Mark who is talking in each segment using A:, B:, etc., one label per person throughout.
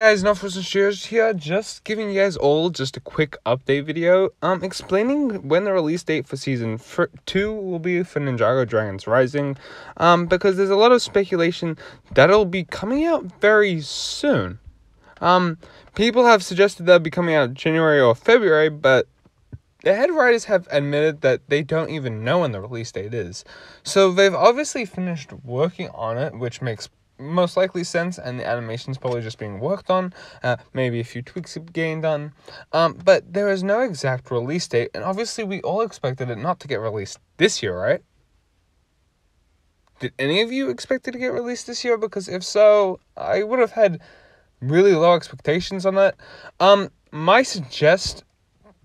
A: guys, Northwest Shears here, just giving you guys all just a quick update video, um, explaining when the release date for season f- two will be for Ninjago Dragons Rising, um, because there's a lot of speculation that it'll be coming out very soon. Um, people have suggested that'll be coming out January or February, but the head writers have admitted that they don't even know when the release date is. So they've obviously finished working on it, which makes most likely sense, and the animation's probably just being worked on. Uh, maybe a few tweaks getting done. Um, but there is no exact release date, and obviously we all expected it not to get released this year, right? Did any of you expect it to get released this year? Because if so, I would have had really low expectations on that. Um, my suggest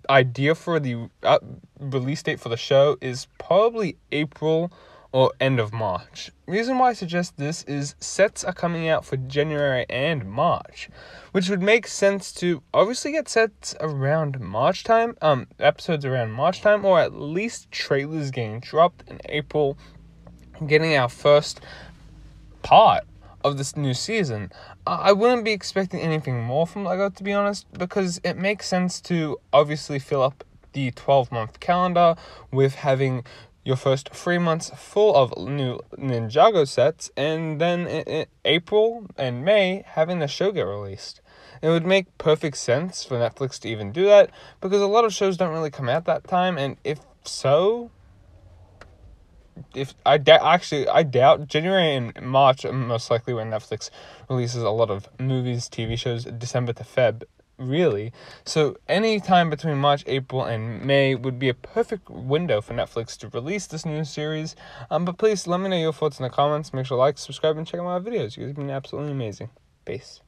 A: idea for the uh, release date for the show is probably April or end of March. Reason why I suggest this is sets are coming out for January and March, which would make sense to obviously get sets around March time, um, episodes around March time, or at least trailers getting dropped in April, getting our first part of this new season. I wouldn't be expecting anything more from Lego to be honest, because it makes sense to obviously fill up the 12 month calendar with having your first three months full of new Ninjago sets, and then in, April and May having the show get released. It would make perfect sense for Netflix to even do that because a lot of shows don't really come out that time, and if so, if I actually I doubt January and March are most likely when Netflix releases a lot of movies, TV shows, December to Feb really. So any time between March, April, and May would be a perfect window for Netflix to release this new series. Um, but please let me know your thoughts in the comments. Make sure to like, subscribe, and check out my videos. You guys have been absolutely amazing. Peace.